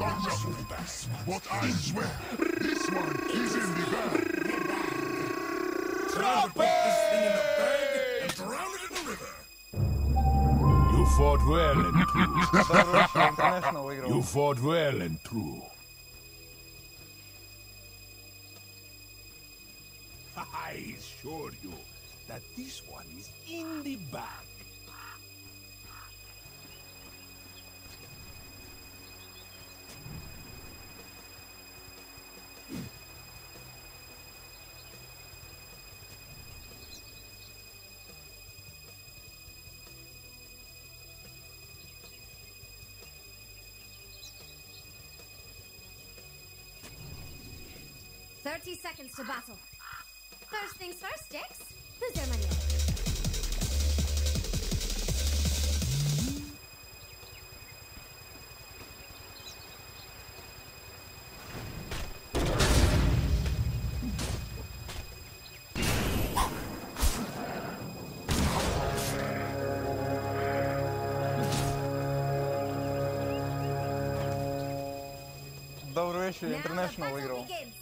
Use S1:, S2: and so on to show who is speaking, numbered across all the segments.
S1: untouchable. But I swear, this one is in the bag.
S2: You fought well and true. You fought well and true. I assure you that this one is in the bag.
S3: Thirty seconds to battle. First things first, Dix. Who's their money on?
S4: Dobro, još je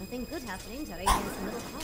S3: Nothing good happening to Raven's middle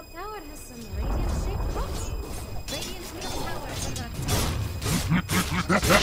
S3: top tower has some radiant shaped rocks. Radiant middle tower under attack.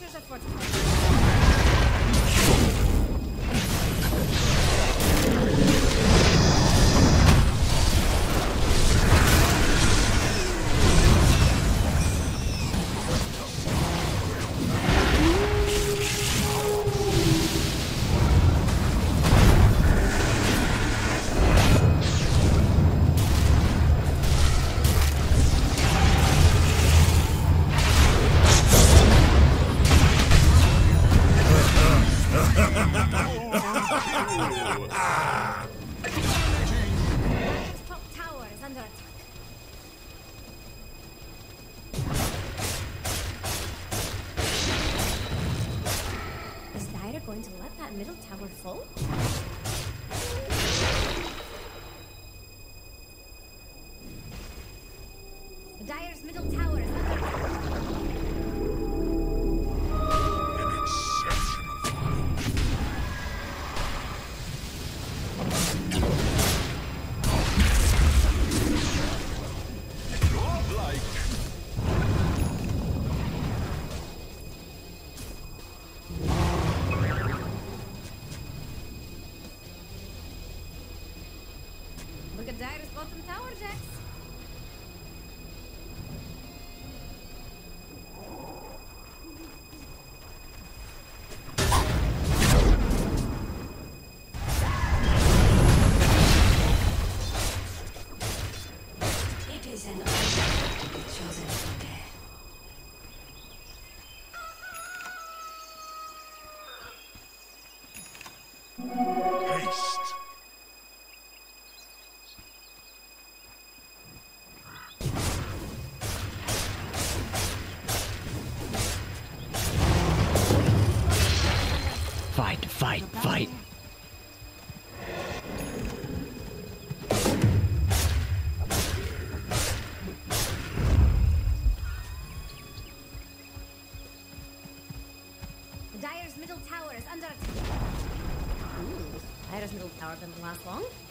S3: Radiant structures
S1: Haste.
S3: Middle tower doesn't last long.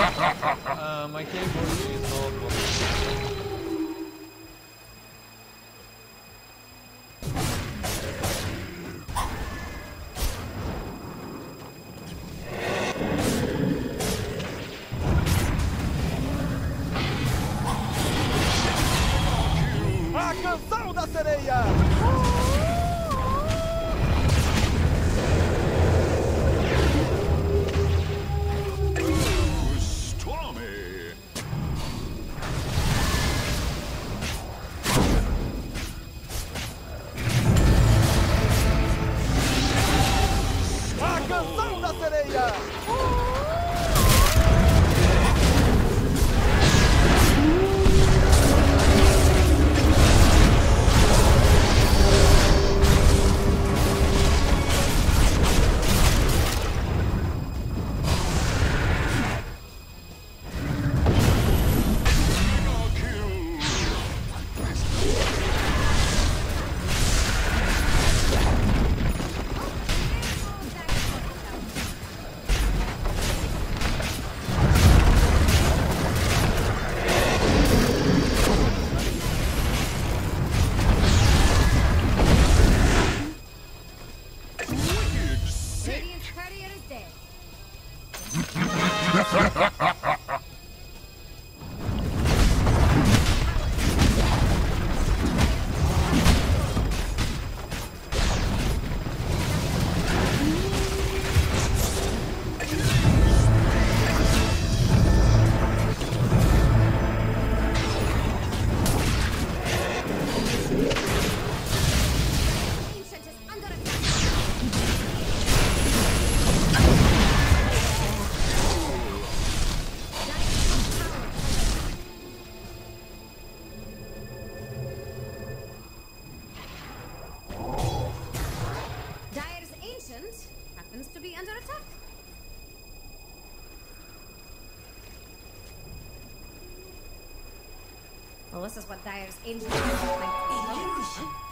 S5: um,
S3: my keyboard is not Well, this is what Dire's agent is like.